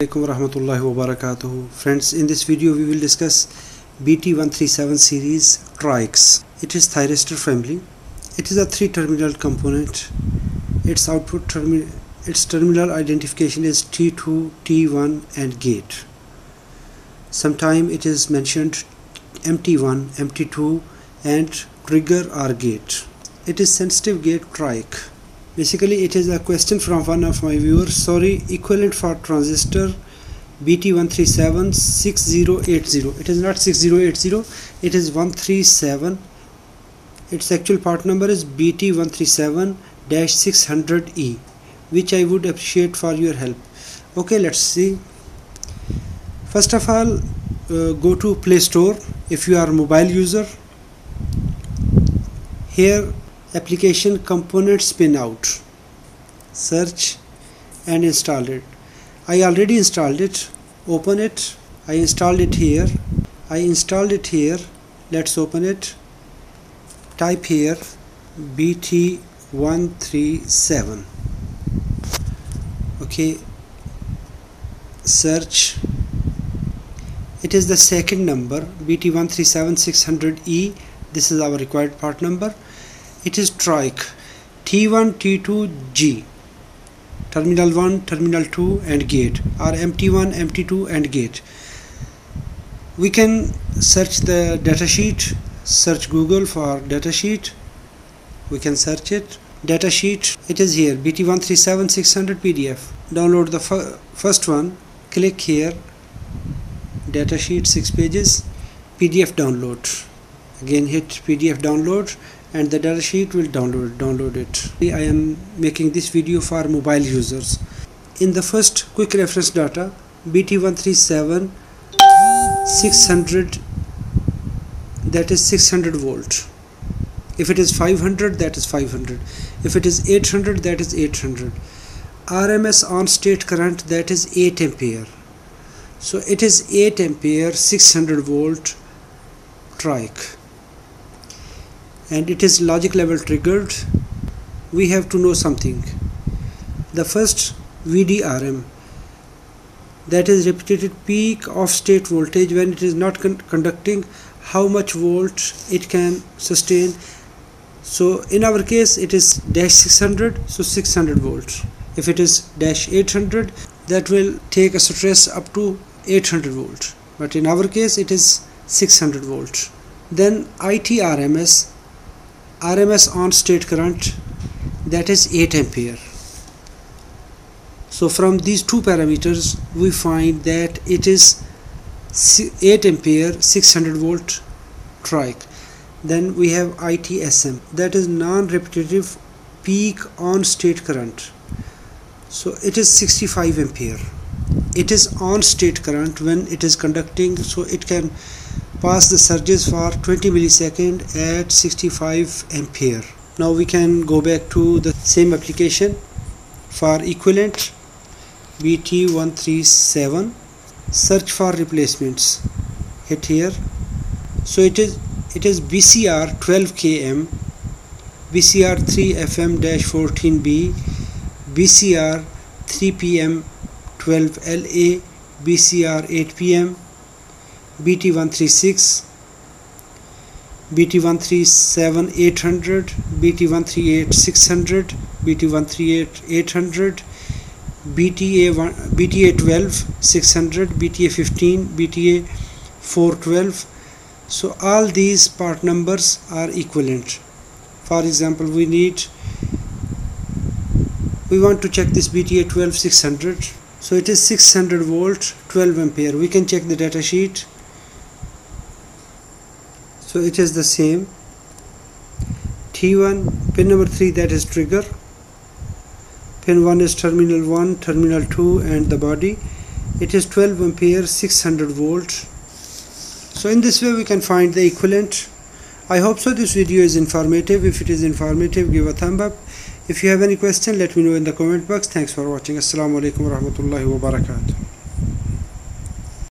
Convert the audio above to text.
Assalamualaikum warahmatullahi wabarakatuh. Friends, in this video we will discuss BT137 series triacs. It is thyristor family. It is a three terminal component. Its output termi its terminal identification is T2, T1 and gate. Sometime it is mentioned MT1, MT2 and trigger or gate. It is sensitive gate triac basically it is a question from one of my viewers. Sorry equivalent for transistor BT137 6080 it is not 6080 it is 137 its actual part number is BT137-600E which I would appreciate for your help. Okay let's see. First of all uh, go to Play Store if you are mobile user. Here application component pin out. Search and install it. I already installed it. Open it. I installed it here. I installed it here. Let's open it. Type here BT137 okay. Search. It is the second number BT137 600E this is our required part number it is triac. T1 T2 G. Terminal 1 terminal 2 and gate. Or MT1 MT2 and gate. We can search the datasheet search Google for datasheet we can search it. Datasheet it is here. Bt137600 pdf download the first one. Click here. Datasheet 6 pages. PDF download. Again hit PDF download and the data sheet will download download it. I am making this video for mobile users. In the first quick reference data BT137 600 that is 600 volt. If it is 500 that is 500 if it is 800 that is 800 RMS on state current that is 8 ampere. So it is 8 ampere 600 volt triac and it is logic level triggered we have to know something. The first VDRM that is repeated peak of state voltage when it is not con conducting how much volt it can sustain. So in our case it is dash 600 so 600 volts. If it is dash 800 that will take a stress up to 800 volts. But in our case it is 600 volts. Then ITRMS RMS on state current that is 8 ampere. So from these two parameters we find that it is 8 ampere 600 volt triac then we have ITSM that is non-repetitive peak on state current. So it is 65 ampere. It is on state current when it is conducting so it can pass the surges for 20 millisecond at 65 ampere. Now we can go back to the same application for equivalent BT137 search for replacements. Hit here. So it is it is BCR 12km BCR 3FM-14B BCR 3pm 12LA BCR 8pm BT136 BT137 800 BT138 600 BT138 800 BTA BTA 12 600 BTA 15 BTA 412 so all these part numbers are equivalent. For example we need we want to check this BTA 12 600 so it is 600 volt 12 ampere. We can check the data sheet so it is the same. T1 pin number 3 that is trigger. Pin 1 is terminal 1 terminal 2 and the body. It is 12 ampere 600 volt. So in this way we can find the equivalent. I hope so this video is informative. If it is informative give a thumb up. If you have any question let me know in the comment box. Thanks for watching. Assalamu alaikum warahmatullahi wabarakatuh